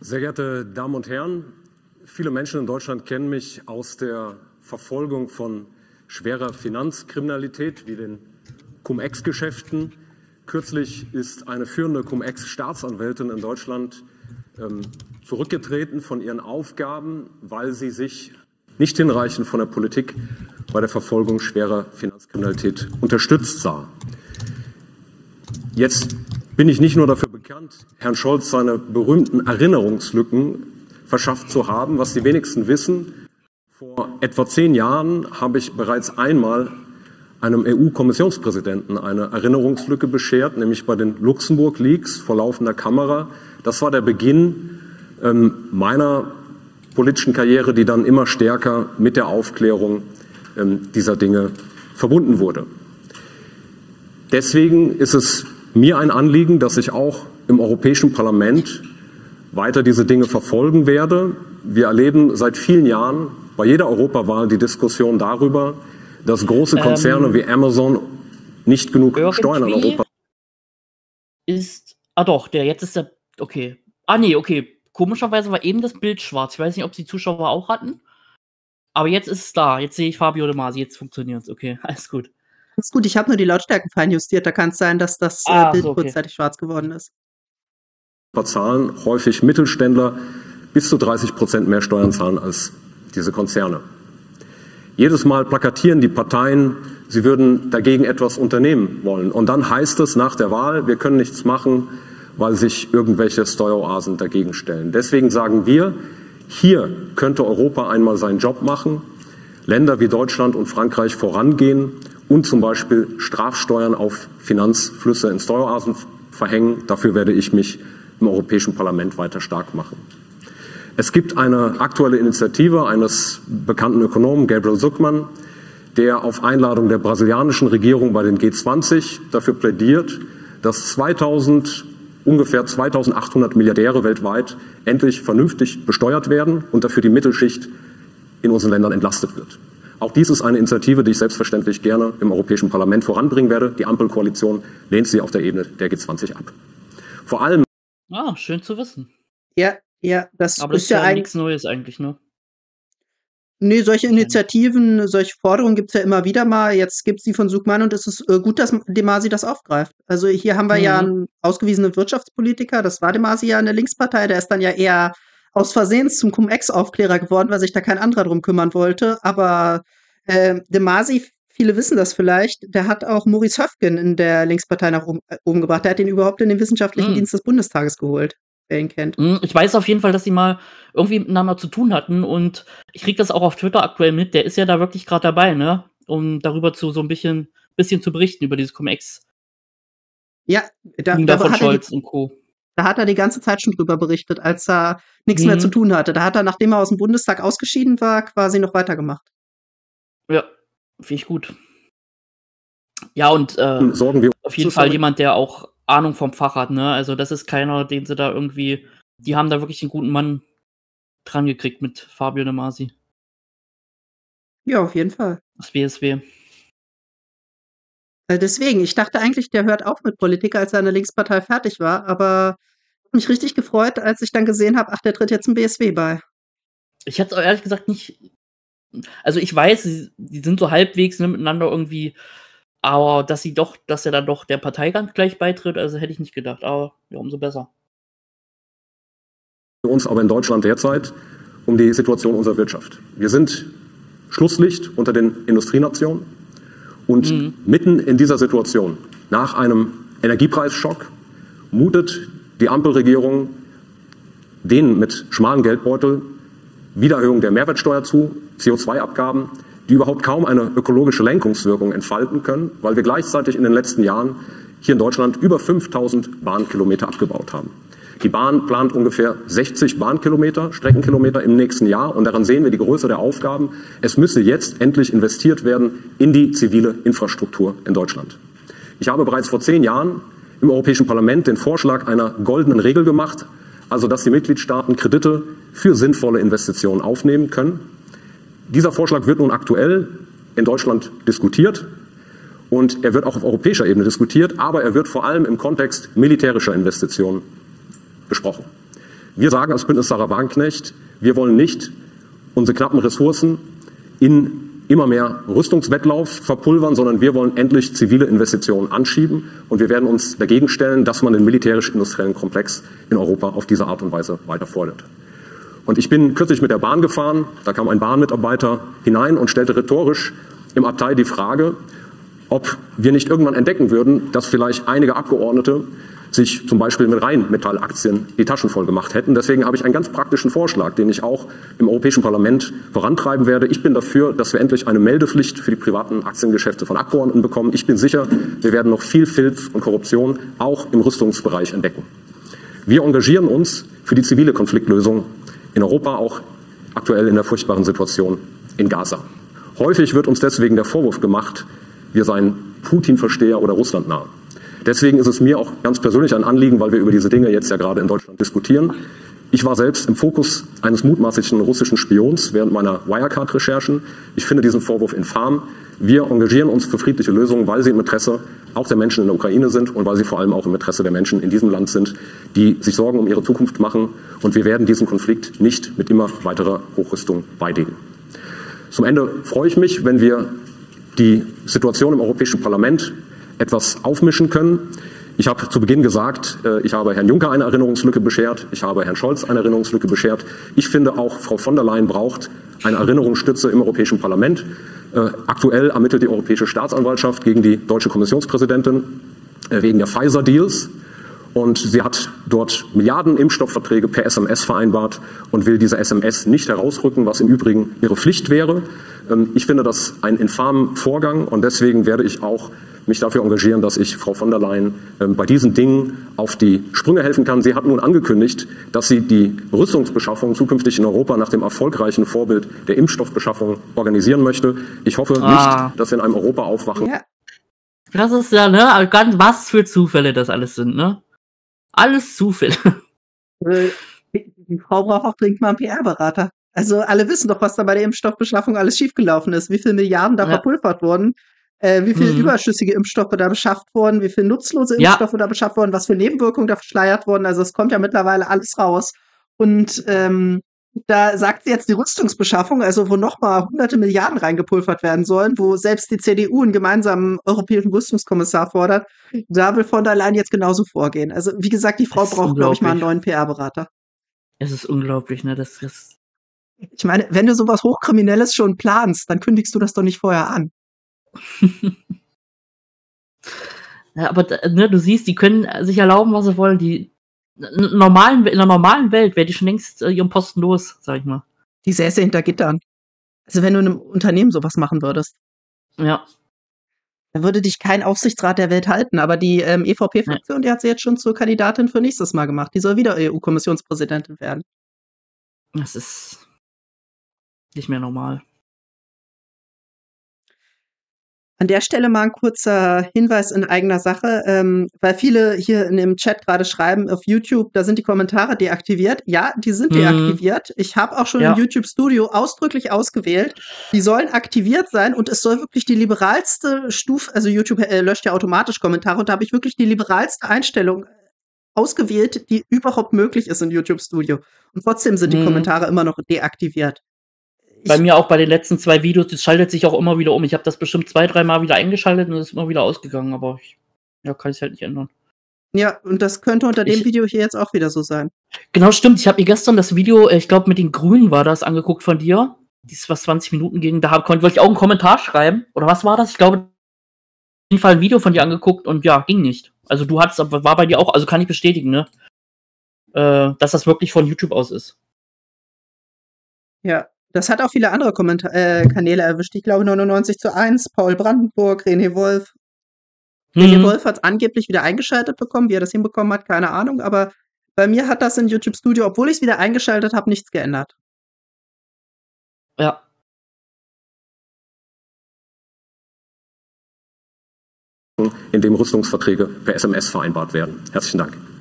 Sehr geehrte Damen und Herren, viele Menschen in Deutschland kennen mich aus der Verfolgung von schwerer Finanzkriminalität wie den Cum-Ex-Geschäften. Kürzlich ist eine führende Cum-Ex-Staatsanwältin in Deutschland ähm, zurückgetreten von ihren Aufgaben, weil sie sich nicht hinreichend von der Politik bei der Verfolgung schwerer Finanzkriminalität unterstützt sah. Jetzt bin ich nicht nur dafür bekannt, Herrn Scholz seine berühmten Erinnerungslücken verschafft zu haben. Was die wenigsten wissen, vor etwa zehn Jahren habe ich bereits einmal einem EU-Kommissionspräsidenten eine Erinnerungslücke beschert, nämlich bei den Luxemburg-Leaks vor laufender Kamera. Das war der Beginn ähm, meiner politischen Karriere, die dann immer stärker mit der Aufklärung ähm, dieser Dinge verbunden wurde. Deswegen ist es mir ein Anliegen, dass ich auch im Europäischen Parlament weiter diese Dinge verfolgen werde. Wir erleben seit vielen Jahren bei jeder Europawahl die Diskussion darüber, dass große Konzerne ähm, wie Amazon nicht genug Steuern in Europa. Ist. Ah doch, der jetzt ist der. Okay. Ah nee, okay. Komischerweise war eben das Bild schwarz. Ich weiß nicht, ob die Zuschauer auch hatten. Aber jetzt ist es da. Jetzt sehe ich Fabio De Masi. Jetzt funktioniert es. Okay, alles gut. Das ist gut. Ich habe nur die Lautstärken feinjustiert. Da kann es sein, dass das äh, ah, Bild so, okay. kurzzeitig schwarz geworden ist. Zahlen häufig Mittelständler bis zu 30 Prozent mehr Steuern zahlen als diese Konzerne. Jedes Mal plakatieren die Parteien, sie würden dagegen etwas unternehmen wollen. Und dann heißt es nach der Wahl, wir können nichts machen, weil sich irgendwelche Steueroasen dagegen stellen. Deswegen sagen wir, hier könnte Europa einmal seinen Job machen, Länder wie Deutschland und Frankreich vorangehen und zum Beispiel Strafsteuern auf Finanzflüsse in Steueroasen verhängen. Dafür werde ich mich im Europäischen Parlament weiter stark machen. Es gibt eine aktuelle Initiative eines bekannten Ökonomen, Gabriel Zuckmann, der auf Einladung der brasilianischen Regierung bei den G20 dafür plädiert, dass 2000 ungefähr 2800 Milliardäre weltweit endlich vernünftig besteuert werden und dafür die Mittelschicht in unseren Ländern entlastet wird. Auch dies ist eine Initiative, die ich selbstverständlich gerne im Europäischen Parlament voranbringen werde. Die Ampelkoalition lehnt sie auf der Ebene der G20 ab. Vor allem. Ah, schön zu wissen. Ja, ja, das Aber ist das ist ja, ja nichts Neues eigentlich, ne? Nee, solche Initiativen, solche Forderungen gibt es ja immer wieder mal. Jetzt gibt es die von Suchmann und es ist äh, gut, dass Demasi das aufgreift. Also hier haben wir mhm. ja einen ausgewiesenen Wirtschaftspolitiker, das war Demasi ja in der Linkspartei, der ist dann ja eher aus Versehens zum Cum-Ex-Aufklärer geworden, weil sich da kein anderer drum kümmern wollte. Aber äh, Demasi, viele wissen das vielleicht, der hat auch Maurice Höfgen in der Linkspartei nach oben, äh, oben gebracht. Der hat ihn überhaupt in den wissenschaftlichen mhm. Dienst des Bundestages geholt wer ihn kennt. Hm, ich weiß auf jeden Fall, dass sie mal irgendwie miteinander zu tun hatten und ich kriege das auch auf Twitter aktuell mit. Der ist ja da wirklich gerade dabei, ne? Um darüber zu so ein bisschen, bisschen zu berichten über dieses Cum-Ex. Ja, da, da von Scholz die, und Co. Da hat er die ganze Zeit schon drüber berichtet, als er nichts mhm. mehr zu tun hatte. Da hat er, nachdem er aus dem Bundestag ausgeschieden war, quasi noch weitergemacht. Ja, finde ich gut. Ja, und äh, Sorgen wir auf jeden Fall jemand, der auch Ahnung vom Fach hat, ne? Also das ist keiner, den sie da irgendwie, die haben da wirklich einen guten Mann dran gekriegt mit Fabio De Masi. Ja, auf jeden Fall. Das BSW. Äh, deswegen, ich dachte eigentlich, der hört auf mit Politik, als seine Linkspartei fertig war, aber mich richtig gefreut, als ich dann gesehen habe, ach, der tritt jetzt im BSW bei. Ich hätte ehrlich gesagt nicht. Also ich weiß, die sind so halbwegs ne, miteinander irgendwie aber dass sie doch, dass er dann doch der Partei ganz gleich beitritt, also hätte ich nicht gedacht. Aber ja, umso besser. Für uns aber in Deutschland derzeit um die Situation unserer Wirtschaft. Wir sind Schlusslicht unter den Industrienationen und mhm. mitten in dieser Situation, nach einem Energiepreisschock, mutet die Ampelregierung denen mit schmalen Geldbeutel Wiedererhöhung der Mehrwertsteuer zu, CO2-Abgaben, die überhaupt kaum eine ökologische Lenkungswirkung entfalten können, weil wir gleichzeitig in den letzten Jahren hier in Deutschland über 5000 Bahnkilometer abgebaut haben. Die Bahn plant ungefähr 60 Bahnkilometer, Streckenkilometer im nächsten Jahr. Und daran sehen wir die Größe der Aufgaben. Es müsse jetzt endlich investiert werden in die zivile Infrastruktur in Deutschland. Ich habe bereits vor zehn Jahren im Europäischen Parlament den Vorschlag einer goldenen Regel gemacht, also dass die Mitgliedstaaten Kredite für sinnvolle Investitionen aufnehmen können. Dieser Vorschlag wird nun aktuell in Deutschland diskutiert und er wird auch auf europäischer Ebene diskutiert, aber er wird vor allem im Kontext militärischer Investitionen besprochen. Wir sagen als Bündnis Sarah Wagenknecht, wir wollen nicht unsere knappen Ressourcen in immer mehr Rüstungswettlauf verpulvern, sondern wir wollen endlich zivile Investitionen anschieben und wir werden uns dagegen stellen, dass man den militärisch-industriellen Komplex in Europa auf diese Art und Weise weiter fordert. Und ich bin kürzlich mit der Bahn gefahren, da kam ein Bahnmitarbeiter hinein und stellte rhetorisch im Abteil die Frage, ob wir nicht irgendwann entdecken würden, dass vielleicht einige Abgeordnete sich zum Beispiel mit Rheinmetallaktien die Taschen voll gemacht hätten. Deswegen habe ich einen ganz praktischen Vorschlag, den ich auch im Europäischen Parlament vorantreiben werde. Ich bin dafür, dass wir endlich eine Meldepflicht für die privaten Aktiengeschäfte von Abgeordneten bekommen. Ich bin sicher, wir werden noch viel Filz und Korruption auch im Rüstungsbereich entdecken. Wir engagieren uns für die zivile Konfliktlösung in Europa, auch aktuell in der furchtbaren Situation in Gaza. Häufig wird uns deswegen der Vorwurf gemacht, wir seien Putin-Versteher oder Russland-nah. Deswegen ist es mir auch ganz persönlich ein Anliegen, weil wir über diese Dinge jetzt ja gerade in Deutschland diskutieren. Ich war selbst im Fokus eines mutmaßlichen russischen Spions während meiner Wirecard-Recherchen. Ich finde diesen Vorwurf infam. Wir engagieren uns für friedliche Lösungen, weil sie im Interesse auch der Menschen in der Ukraine sind und weil sie vor allem auch im Interesse der Menschen in diesem Land sind, die sich Sorgen um ihre Zukunft machen. Und wir werden diesen Konflikt nicht mit immer weiterer Hochrüstung beidegen. Zum Ende freue ich mich, wenn wir die Situation im Europäischen Parlament etwas aufmischen können. Ich habe zu Beginn gesagt, äh, ich habe Herrn Juncker eine Erinnerungslücke beschert, ich habe Herrn Scholz eine Erinnerungslücke beschert. Ich finde auch Frau von der Leyen braucht eine Erinnerungsstütze im Europäischen Parlament. Äh, aktuell ermittelt die Europäische Staatsanwaltschaft gegen die deutsche Kommissionspräsidentin äh, wegen der Pfizer-Deals. Und sie hat dort Milliarden Impfstoffverträge per SMS vereinbart und will diese SMS nicht herausrücken, was im Übrigen ihre Pflicht wäre. Ähm, ich finde das ein infamen Vorgang und deswegen werde ich auch mich dafür engagieren, dass ich Frau von der Leyen ähm, bei diesen Dingen auf die Sprünge helfen kann. Sie hat nun angekündigt, dass sie die Rüstungsbeschaffung zukünftig in Europa nach dem erfolgreichen Vorbild der Impfstoffbeschaffung organisieren möchte. Ich hoffe ah. nicht, dass wir in einem Europa aufwachen. Ja. Das ist ja, ne, was für Zufälle das alles sind, ne? Alles Zufälle. Äh, die Frau braucht auch dringend mal einen PR-Berater. Also alle wissen doch, was da bei der Impfstoffbeschaffung alles schiefgelaufen ist, wie viele Milliarden da ja. verpulvert wurden äh, wie viele mhm. überschüssige Impfstoffe da beschafft wurden, wie viele nutzlose Impfstoffe ja. da beschafft wurden, was für Nebenwirkungen da verschleiert wurden. Also es kommt ja mittlerweile alles raus. Und ähm, da sagt sie jetzt die Rüstungsbeschaffung, also wo nochmal hunderte Milliarden reingepulvert werden sollen, wo selbst die CDU einen gemeinsamen europäischen Rüstungskommissar fordert, da will von der Leyen jetzt genauso vorgehen. Also wie gesagt, die Frau braucht, glaube ich, mal einen neuen PR-Berater. Es ist unglaublich, ne? Das ist. Ich meine, wenn du sowas Hochkriminelles schon planst, dann kündigst du das doch nicht vorher an. ja, aber ne, du siehst, die können sich erlauben, was sie wollen. Die normalen, in der normalen Welt wäre die schon längst äh, ihren Posten los, sag ich mal. Die säße hinter Gittern. Also wenn du in einem Unternehmen sowas machen würdest. Ja. Da würde dich kein Aufsichtsrat der Welt halten, aber die ähm, EVP-Fraktion, die hat sie jetzt schon zur Kandidatin für nächstes Mal gemacht. Die soll wieder EU-Kommissionspräsidentin werden. Das ist nicht mehr normal. An der Stelle mal ein kurzer Hinweis in eigener Sache, ähm, weil viele hier in dem Chat gerade schreiben auf YouTube, da sind die Kommentare deaktiviert. Ja, die sind mhm. deaktiviert. Ich habe auch schon ja. im YouTube Studio ausdrücklich ausgewählt. Die sollen aktiviert sein und es soll wirklich die liberalste Stufe, also YouTube äh, löscht ja automatisch Kommentare und da habe ich wirklich die liberalste Einstellung ausgewählt, die überhaupt möglich ist in YouTube Studio. Und trotzdem sind die mhm. Kommentare immer noch deaktiviert bei mir auch bei den letzten zwei Videos, das schaltet sich auch immer wieder um. Ich habe das bestimmt zwei, dreimal wieder eingeschaltet und es ist immer wieder ausgegangen, aber ich, ja, kann ich halt nicht ändern. Ja, und das könnte unter dem ich, Video hier jetzt auch wieder so sein. Genau, stimmt. Ich habe mir gestern das Video, äh, ich glaube mit den Grünen war das, angeguckt von dir. Dies, was 20 Minuten ging. Da hab, wollte ich auch einen Kommentar schreiben. Oder was war das? Ich glaube, auf jeden Fall ein Video von dir angeguckt und ja, ging nicht. Also du hattest, war bei dir auch, also kann ich bestätigen, ne? Äh, dass das wirklich von YouTube aus ist. Ja, das hat auch viele andere Kommentar äh, Kanäle erwischt. Ich glaube 99 zu 1, Paul Brandenburg, René Wolf. Mhm. René Wolf hat es angeblich wieder eingeschaltet bekommen. Wie er das hinbekommen hat, keine Ahnung. Aber bei mir hat das in YouTube Studio, obwohl ich es wieder eingeschaltet habe, nichts geändert. Ja. In dem Rüstungsverträge per SMS vereinbart werden. Herzlichen Dank.